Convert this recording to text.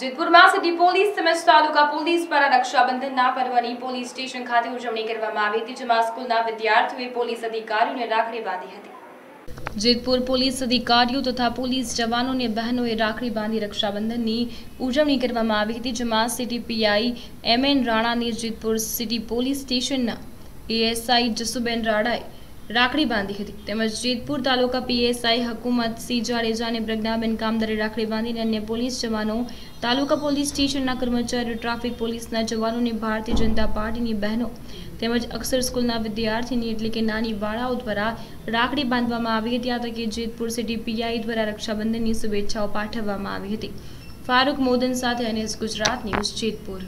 જેતપુરમાં city police તેમજ તાલુકા police દ્વારા રક્ષાબંધનના પર્વની પોલીસ સ્ટેશન ખાતે ઉજવણી કરવામાં આવી હતી, જેમાં સ્કૂલના વિદ્યાર્થીઓએ પોલીસ અધિકારીઓને રાખડી બાંધી હતી. જેતપુર પોલીસ અધિકારીઓ તથા પોલીસ જવાનોને બહેનોએ રાખડી બાંધી રક્ષાબંધનની ઉજવણી કરવામાં આવી હતી, જેમાં સિટી પીઆઈ એમ એન રાણાને જેતપુર સિટી પોલીસ સ્ટેશનના એએસઆઈ જસુબેન રાણાએ રાખડી બાંધી હતી. તેમજ જેતપુર તાલુકા પીએસઆઈ હકુમત સી જાડેજાને પ્રજ્ઞાબેન કામદારે રાખડી બાંધીને અન્ય પોલીસ જવાનો, તાલુકા પોલીસ સ્ટેશનના કર્મચારીઓ ટ્રાફિક પોલીસના જવાનોને ભારતીય જનતા પાર્ટીની બહેનો તેમજ અક્ષર સ્કૂલના વિદ્યાર્થીની એટલે કે નાની બાળાઓ દ્વારા રાખડી બાંધવામાં આવી હતી. આ તકે જેતપુર સિટી પીઆઈ દ્વારા રક્ષાબંધનની શુભેચ્છાઓ પાઠવવામાં આવી હતી. ફારૂક મોદન સાથે અને ગુજરાત ન્યૂઝ જેતપુર.